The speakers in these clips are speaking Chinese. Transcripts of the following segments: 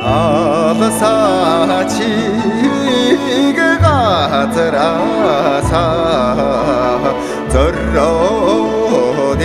알사치 가자라사 저러니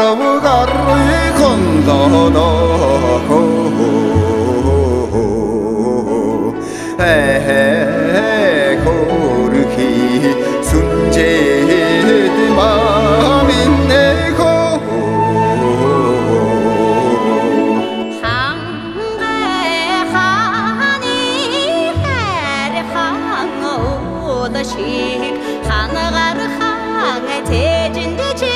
나무가루의 건너놓고 고르기 순재의 마음인 내고 한대하니 해리항 오더시 하나가르 항에 대진대지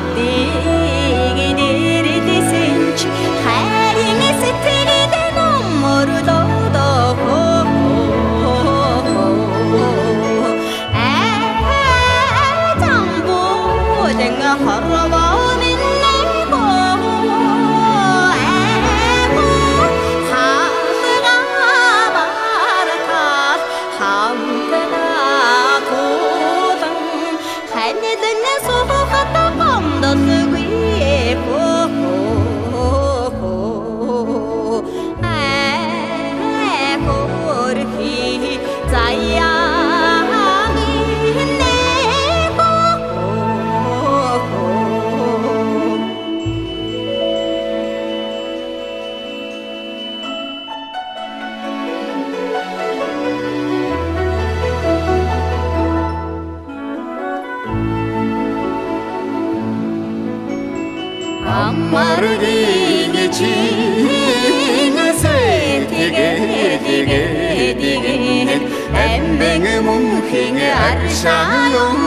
你。shelter аммаргиги чинэ сэтигэ дигэ дигэ эмбэнгэ мунхигэ аршаалон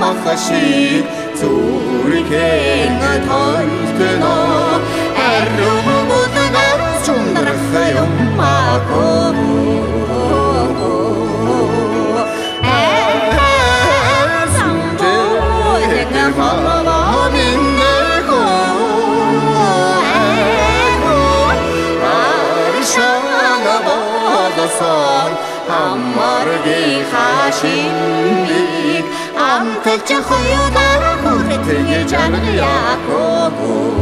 马哈西，珠里格，他日那，哎，我布达拉，春那日哈永玛古姆，哎，桑巴格，哎，格玛巴明那呼，哎呼，阿里山的巴格桑，阿玛尔格哈西。 백조후유가 되게 잘해야 고고